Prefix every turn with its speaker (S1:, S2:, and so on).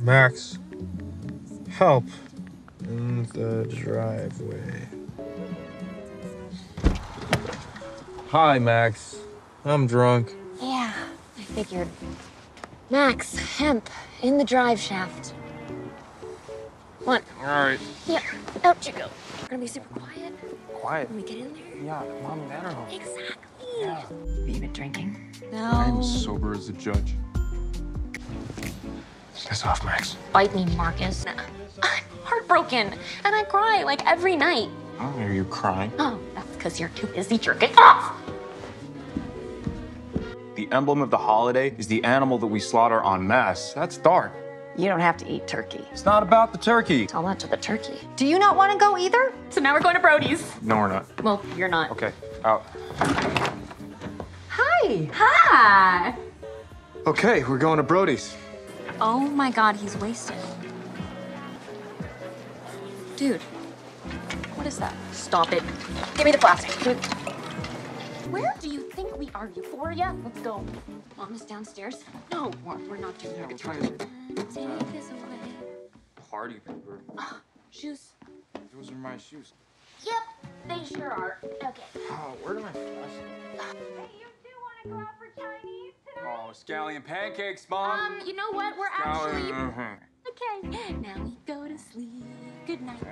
S1: Max, help in the driveway. Hi, Max. I'm drunk.
S2: Yeah, I figured. Max, hemp, in the drive shaft. One.
S1: All right.
S2: Yeah, out you go. We're gonna be super quiet
S1: Quiet.
S2: when we get in there.
S1: Yeah, mom and dad are home.
S2: Exactly.
S1: Yeah.
S2: Have you been drinking? No.
S1: I'm sober as a judge. Piss off, Max.
S2: Bite me, Marcus. I'm heartbroken, and I cry like every night.
S1: I don't hear you crying.
S2: Oh, that's because you're too busy jerking off.
S3: The emblem of the holiday is the animal that we slaughter en masse. That's dark.
S4: You don't have to eat turkey.
S3: It's not about the turkey.
S2: Tell that to the turkey.
S4: Do you not want to go either?
S2: So now we're going to Brody's.
S3: No, we're not.
S2: Well, you're not.
S3: Okay, out.
S4: Hi.
S2: Hi.
S3: Okay, we're going to Brody's.
S2: Oh my god, he's wasted. Dude, what is that? Stop it. Give me the plastic. Where do you think we are, Euphoria? Let's go. Mom is downstairs. No, we're, we're not doing that.
S3: we're trying to-
S2: Take this away.
S3: Party paper.
S2: Shoes.
S3: Those are my shoes.
S2: Yep, they sure are. Okay.
S3: Oh, where do my flashes?
S5: You do want to go out for Chinese today?
S3: Oh, scallion pancakes, mom.
S2: Um, you know what? We're actually
S3: Scallion- mhm.
S2: okay. Now we go to sleep. Good night.